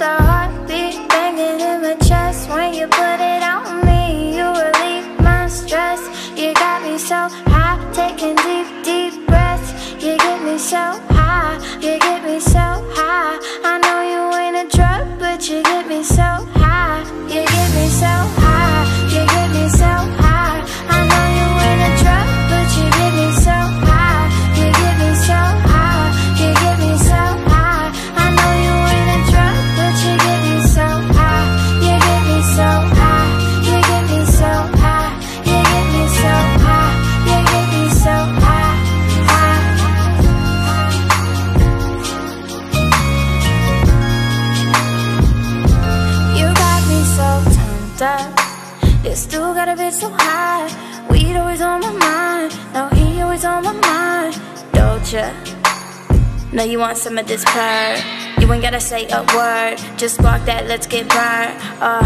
the heartbeat banging in my chest. When you put it on me, you relieve my stress. You got me so high, taking deep, deep breaths. You get me so high, you get me so still got a bit so high. Weed always on my mind. No, he always on my mind. Doja? Know you want some of this purr. You ain't gotta say a word. Just spark that, let's get burned. Uh,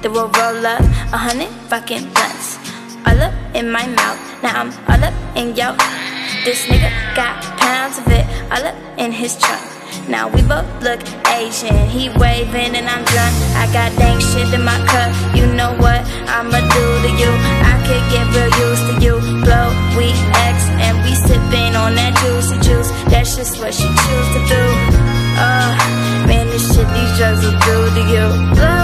then we'll roll up a hundred fucking blunts. All up in my mouth. Now I'm all up in yo. This nigga got pounds of it all up in his trunk. Now we both look Asian. He waving and I'm drunk. I got dang shit in my cup. Just what she choose to do. Uh, man, this shit these drugs will do to you. Blow,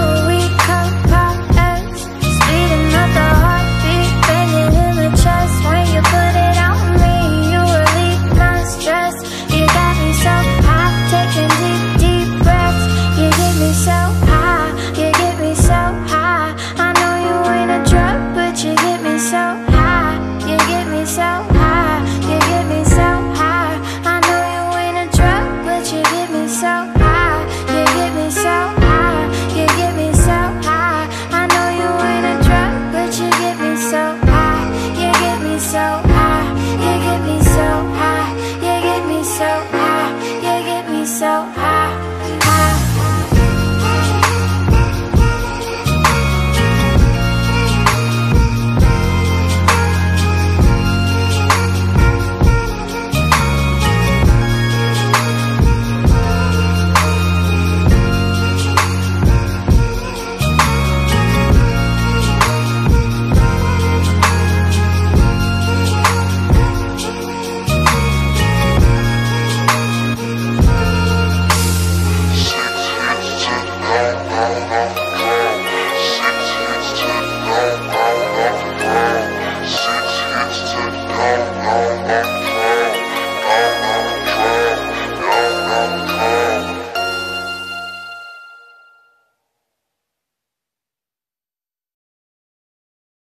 get me so high, you get me so high, Hits